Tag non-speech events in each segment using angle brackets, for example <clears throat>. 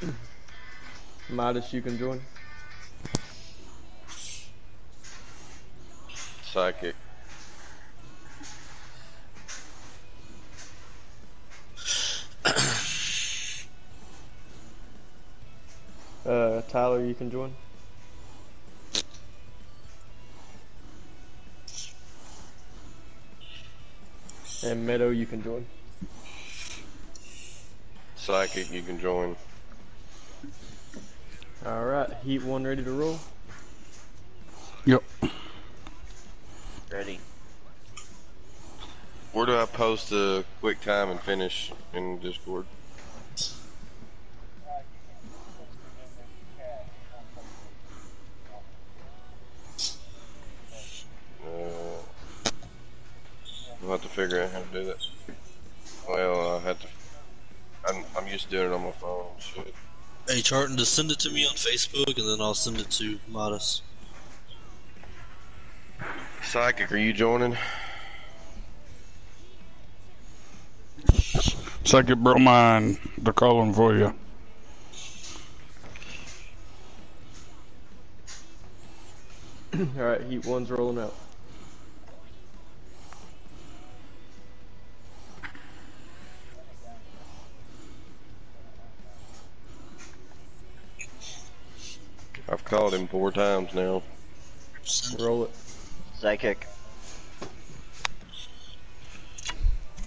<clears throat> Modest, you can join. Psychic. Uh, Tyler, you can join. And Meadow, you can join. Psychic, you can join. Alright, Heat 1 ready to roll? Yep. Ready. Where do I post the quick time and finish in Discord? Uh, I'll have to figure out how to do that. Well, I have to. I'm, I'm used to doing it on my phone. Shit. Hey, Charlton, just send it to me on Facebook, and then I'll send it to Modest. Psychic, are you joining? Second bromine, they're calling for you. <clears throat> Alright, Heat 1's rolling out. I've him four times now. Roll it. Psychic.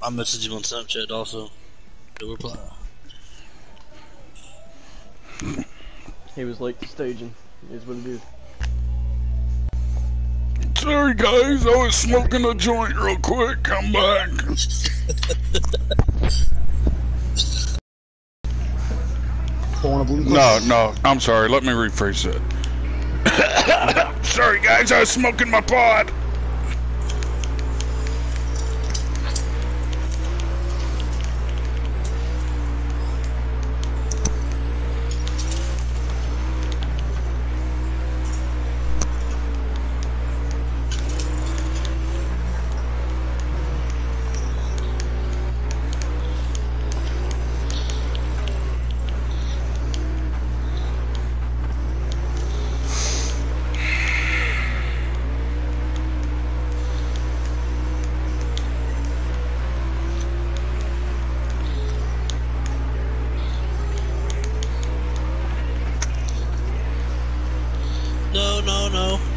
I messaged him on Snapchat also. No reply. He was late to staging. Is what it is. Sorry guys, I was smoking a joint real quick. Come back. No, no, I'm sorry. Let me rephrase that. Sorry guys, I was smoking my pod.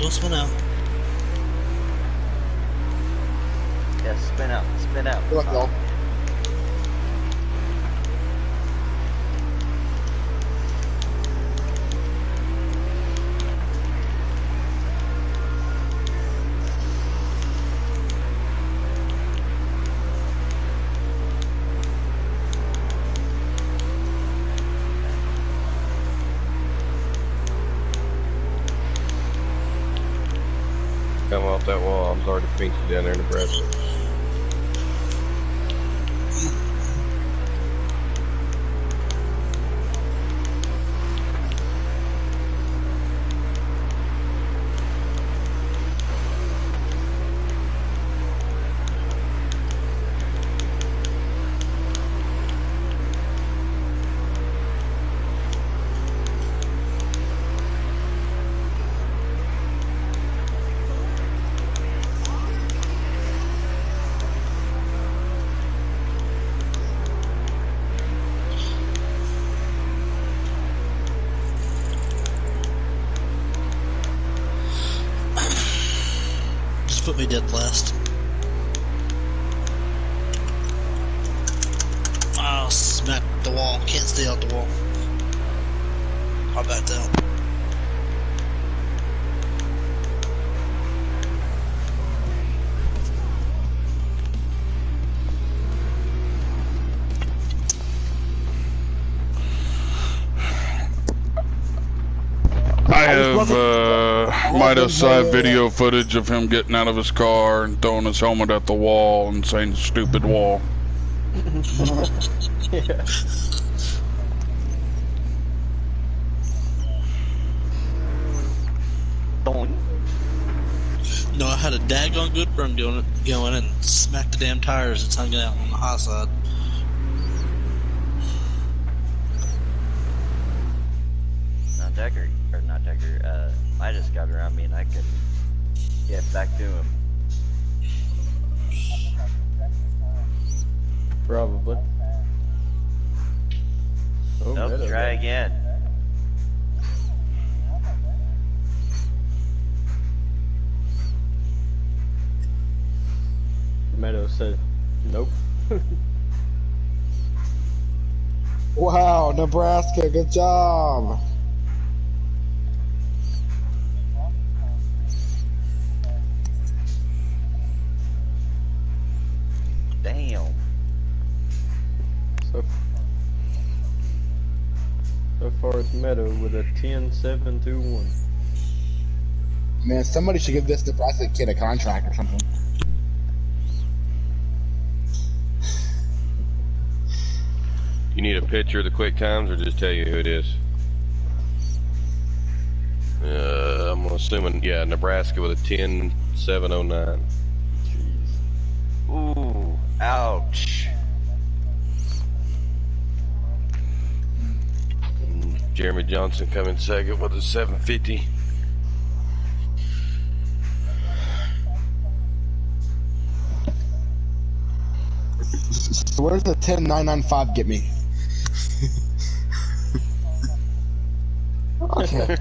No. Don't spin out. Yeah, spin out. Spin out. Good luck, y'all. Put last. I have uh, Midas side video footage of him getting out of his car and throwing his helmet at the wall and saying "stupid wall." <laughs> yeah. No, I had a daggone good run going, going and smacked the damn tires that's hanging out on the high side. on Decker, or not Decker, uh, got around me and I couldn't get back to him. Probably. Oh, Nope, try got- again. Meadow said, nope. <laughs> Wow, Nebraska, good job. Damn. So, so far it's Meadow with a 10-7-2-1. Man, somebody should give this Nebraska kid a contract or something. You need a picture of the quick times or just tell you who it is? Uh, I'm assuming, yeah, Nebraska with a 10 709. Jeez. Ooh, ouch. Jeremy Johnson coming second with a 750. So where's the 10995 get me? okay.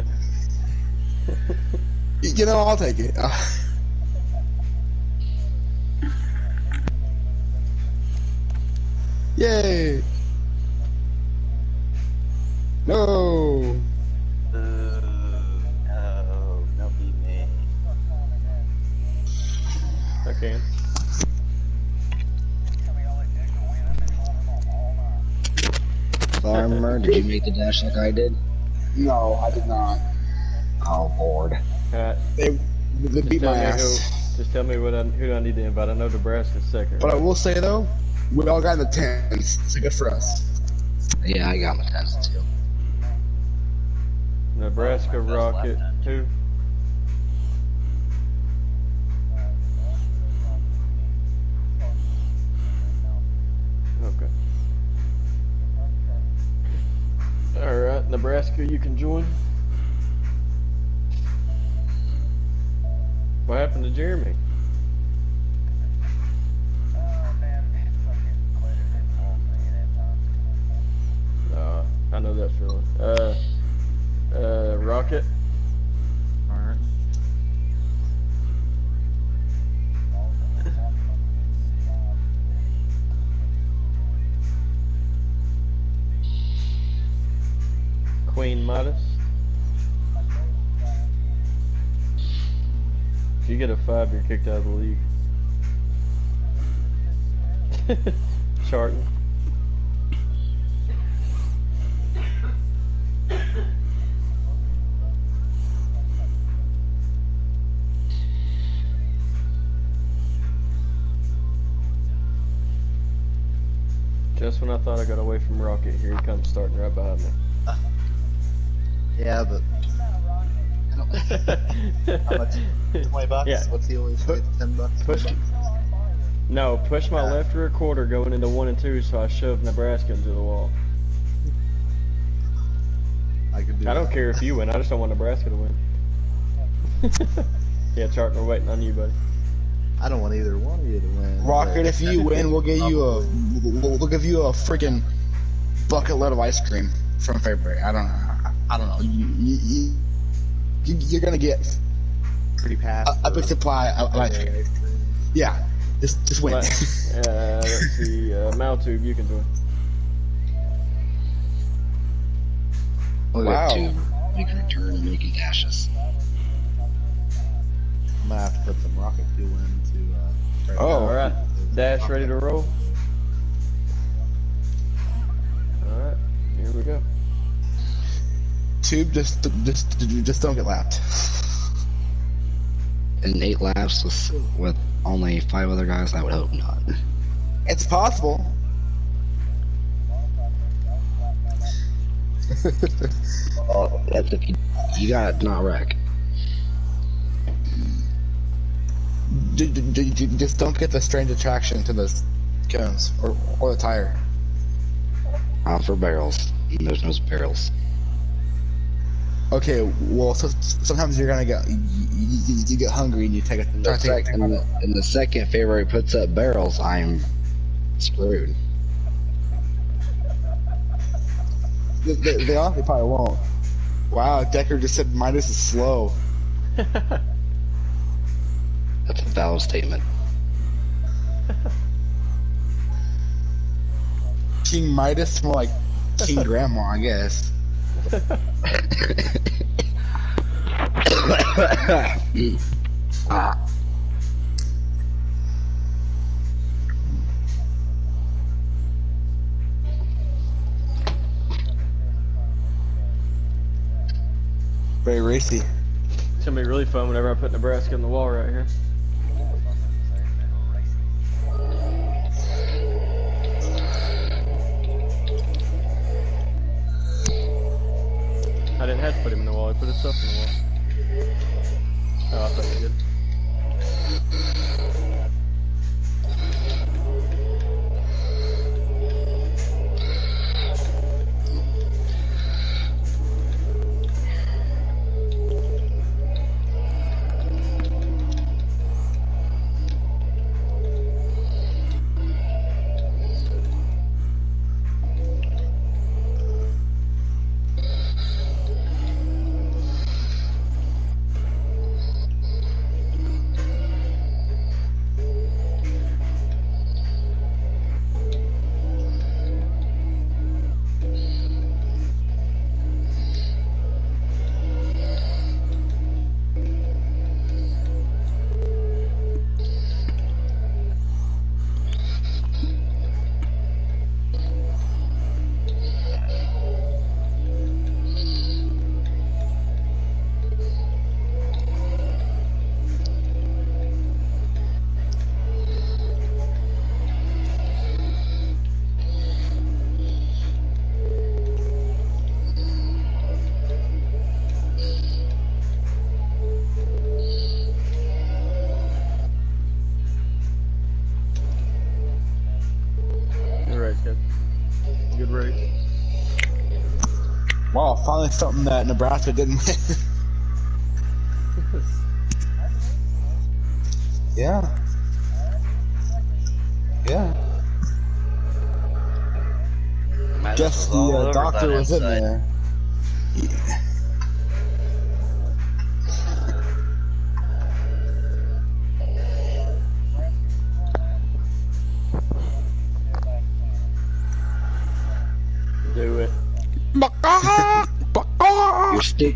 <laughs> You know, I'll take it. Uh, yay! No! Ooh, no, don't be me. I. Farmer, did you make the dash like I did? No, I did not. Oh, Lord. Alright, They, they beat tell my me ass. who, just tell me what I, who I need to invite. I know Nebraska's second. But I will say though, we all got in the tens, so good for us. Yeah, I got my tens too. Nebraska Oh, Rocket, lap time. who? Okay. Alright, Nebraska, you can join. What happened to Jeremy? Uh, uh, Rocket. Alright. Queen Midas. If you get a five, you're kicked out of the league. <laughs> Charting. When I thought I got away from Rocket, here he comes starting right behind me. <laughs> Yeah, but how much? Twenty bucks? Yeah. What's he always say? Ten bucks? Push. 20 bucks? No, push my left rear quarter going into one and two, so I shoved Nebraska into the wall. <laughs> I could do I don't that. care if you win. I just don't want Nebraska to win. <laughs> yeah, Charlton, we're waiting on you, buddy. I don't want either one of you to win. Rocket, if you win, we'll give you a we'll, we'll give you a freaking bucket load of ice cream from February. I don't know. I don't know. You, you, you, you're gonna get pretty pass. a, a big supply of ice cream. ice cream. Yeah, just just win. Let, <laughs> uh, let's see, uh, Maltube, you can join. Look Wow. at two. Making a return and making dashes. I'm gonna have to put some rocket fuel in to. Uh, try Oh. All right, Dash ready to roll. All right, here we go. Tube, just just just don't get lapped. In eight laps with with only five other guys, I would hope not. It's possible. <laughs> Oh, that's if you you gotta not wreck. Just don't get the strange attraction to the cones or or the tire. I'm for barrels. And there's no barrels. Okay, well, so, sometimes you're gonna get you, you, you get hungry and you take a In try the, to take a sec- thing in, on it. the, in the second February puts up barrels, I'm screwed. They, they, they honestly probably won't. Wow, Decker just said Midas is slow. <laughs> That's a valid statement. King Midas, more like King Grandma, I guess. ah, Very racy. It's gonna be really fun whenever I put Nebraska on the wall right here. To put him in the wall, I put his stuff in the wall. Oh, I thought he did. <laughs> Something that Nebraska didn't win. <laughs> yeah. Yeah. Guess the uh, doctor was in there. Do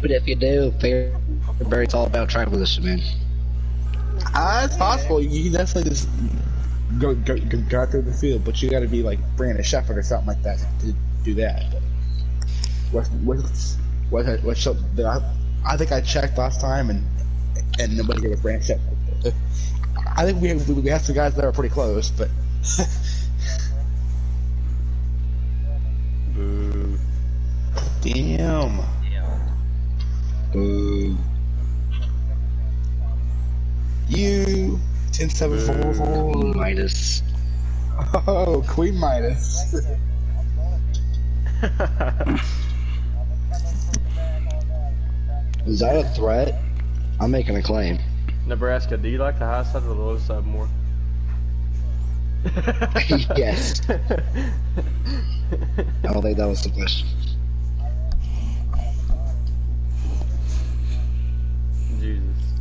you're stupid if you do. February's all about tribalism, man. Ah, it's possible. You can definitely just go go, go, go out through the field, but you got to be like Brandon Sheppard or something like that to do that. What what what what? show- I, I think I checked last time, and and nobody here was Brandon Sheppard. I think we have, we have some guys that are pretty close, but <laughs> Boo. damn. Boo. You ten seven four four. Midas. Oh, Queen Midas. <laughs> Is that a threat? I'm making a claim. Nebraska, do you like the high side or the low side more? <laughs> Yes. <laughs> I don't think that was the question.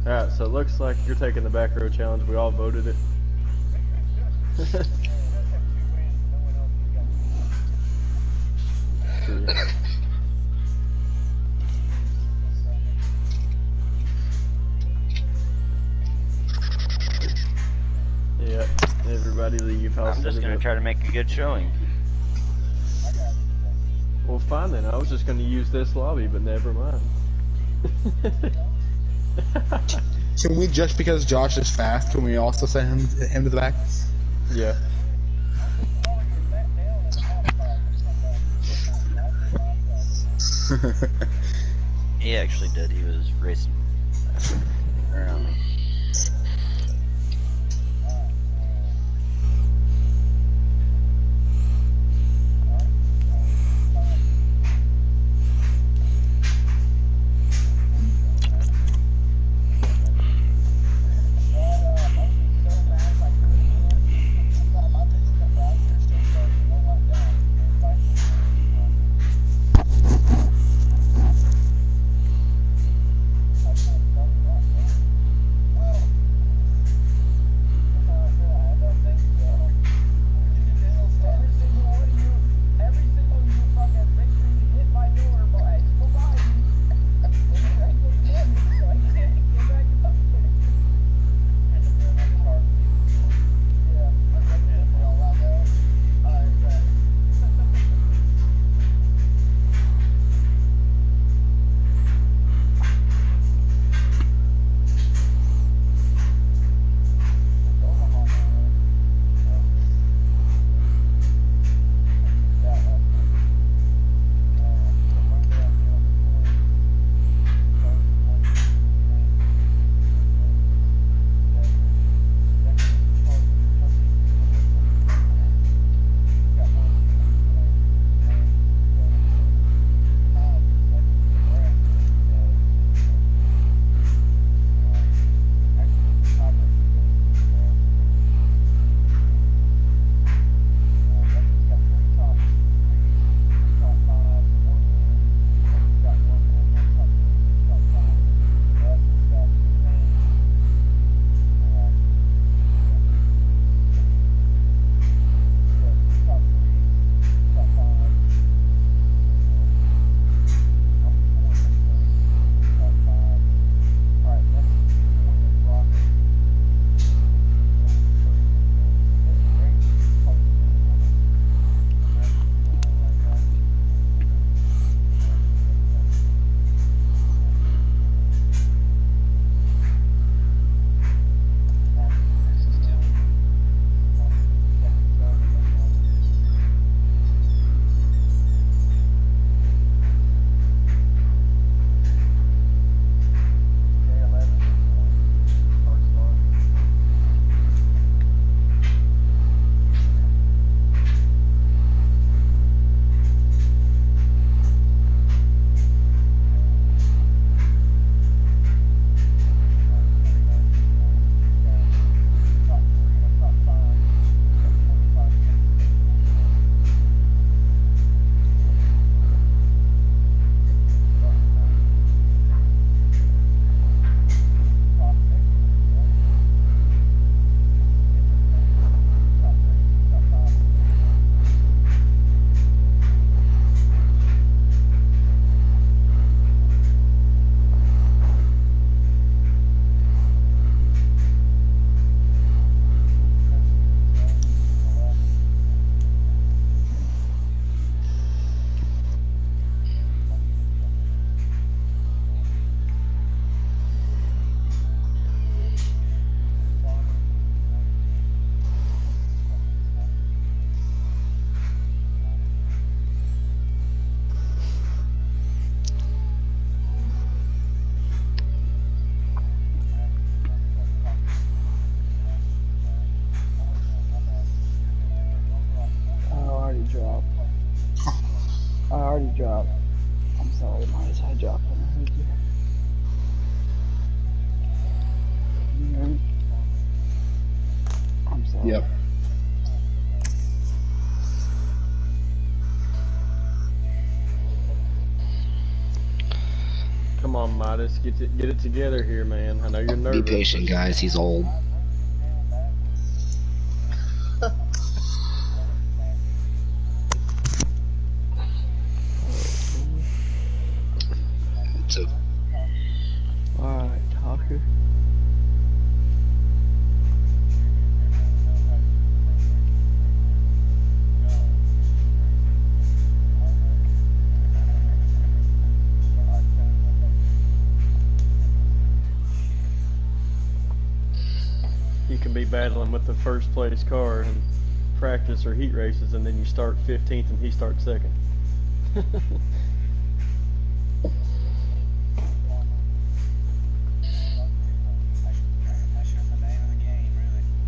Alright, so it looks like you're taking the back row challenge. We all voted it. <laughs> Yeah, everybody leave. House I'm just gonna try to make a good showing. Well, fine then. I was just gonna use this lobby, but never mind. <laughs> Can we just because Josh is fast? Can we also send him him to the back? yeah. <laughs> He actually did. He was racing around me. already dropped. I'm sorry, Mars, I dropped when I heard you. I'm sorry. Yep. Come on, Midas, get it, get it together here, man. I know you're nervous. Be patient, guys. He's old. First place car and practice or heat races, and then you start 15th and he starts second.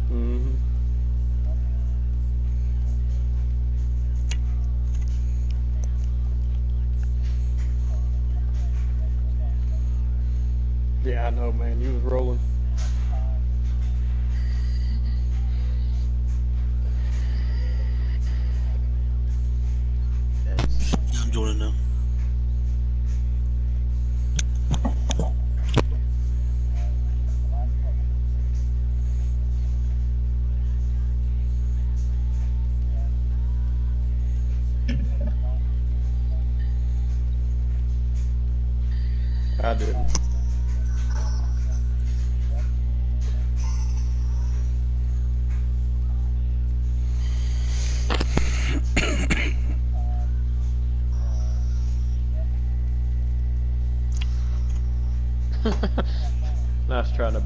hmm Yeah, I know, man. You was rolling.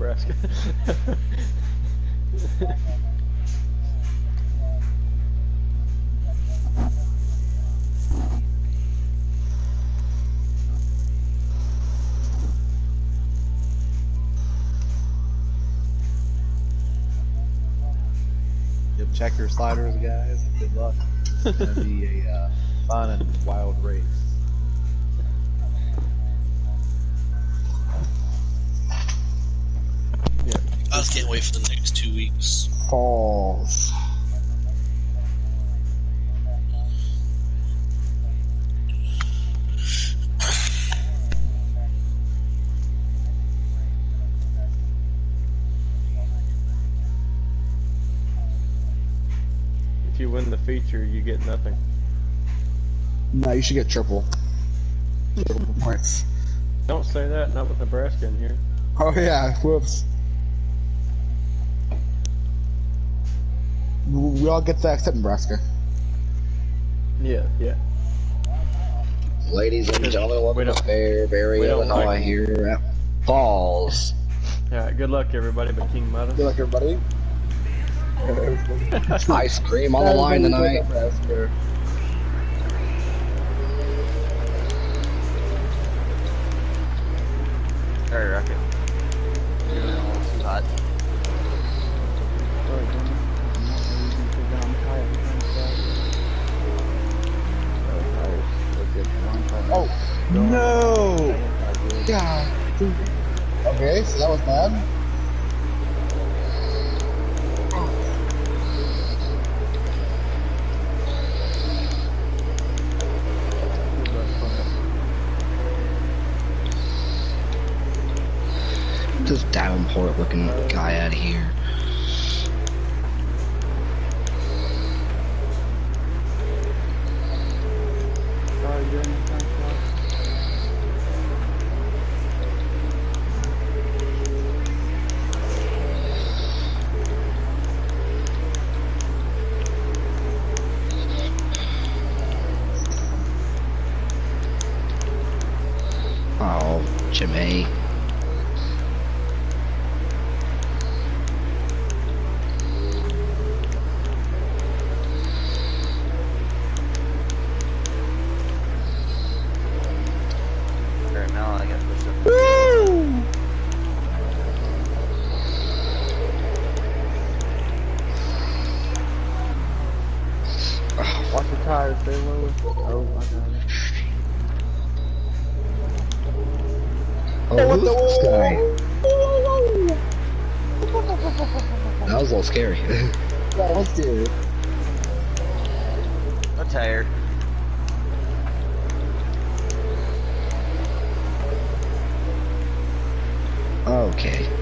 Nebraska. <laughs> Check your sliders, guys. Good luck. It's gonna be a uh, fun and wild race. Can't wait for the next two weeks. Falls. if you win the feature, you get nothing. No, you should get triple. Triple points. Don't say that, not with Nebraska in here. Oh yeah, whoops. We all get that except Nebraska. Yeah, yeah. ladies and gentlemen, We welcome don't- to Fairbury, we don't Illinois like- here at Falls. Alright, good luck everybody but King Midas. Good luck, everybody. Ice cream on the line tonight. <laughs> no! God. Okay, so that was bad. This damn Davenport looking guy out of here. That was a little scary. <laughs> that was dude. I'm tired. Okay.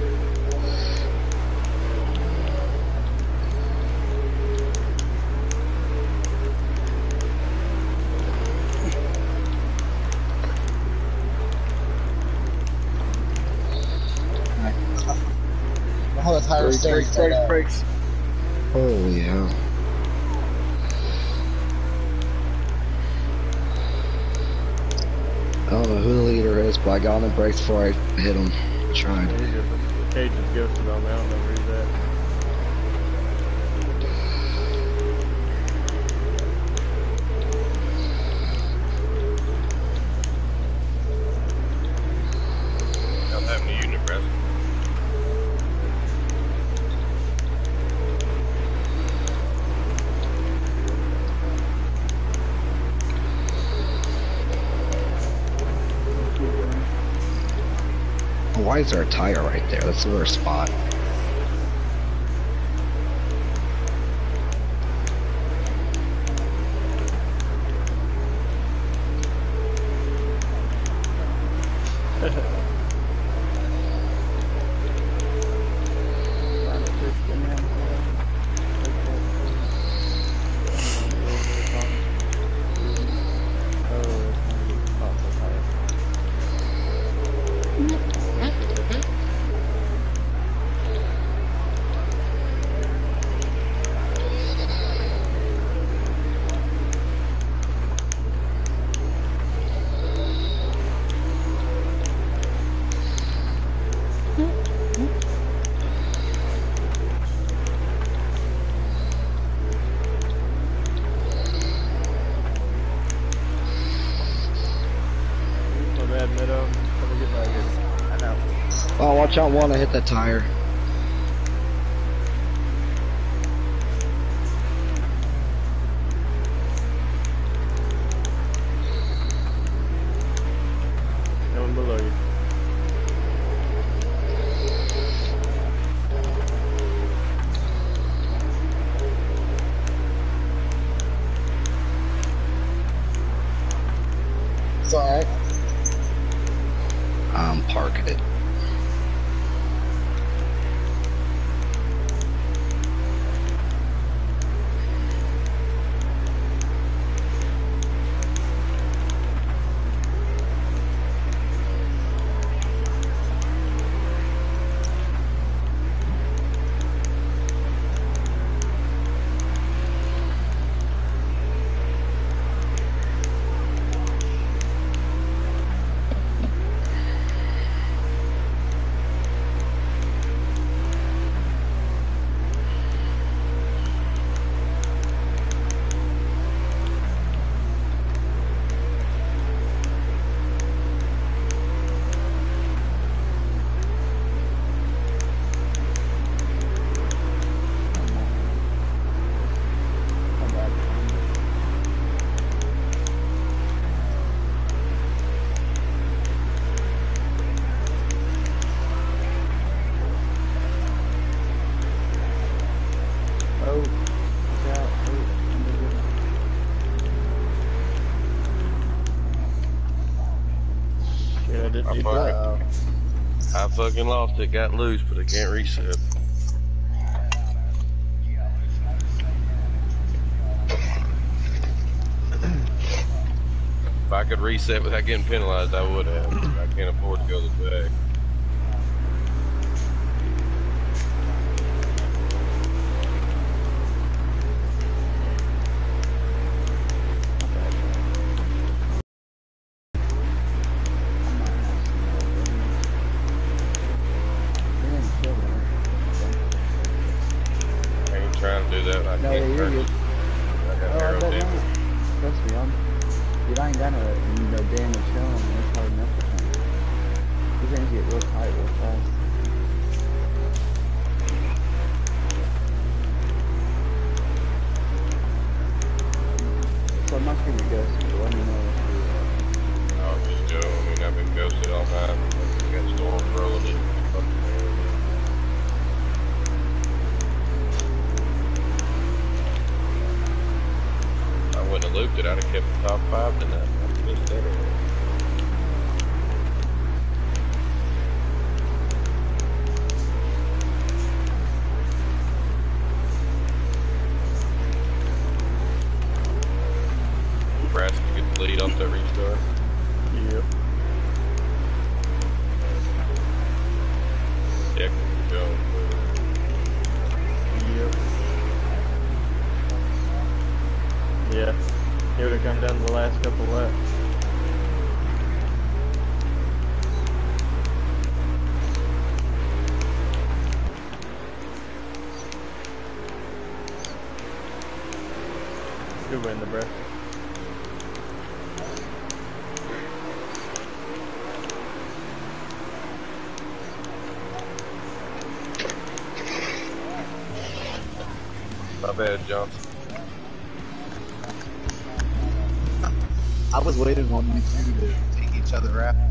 Brakes, staying brakes, set brakes, up. brakes. Oh yeah. I don't know who the leader is, but I got on the brakes before I hit him. Tried. He just, the cage is ghosted on me. I don't know Why is there a tire right there? That's the worst spot. Watch out, one, I hit that tire. I fucking lost it, got loose, but I can't reset. If I could reset without getting penalized, I would have. I can't afford to go this way. door. Yep. Sick. Go. Yep. Yeah. He would have come down the last couple laps. Who win the breath? Johnson. I was waiting on you two to take each other out.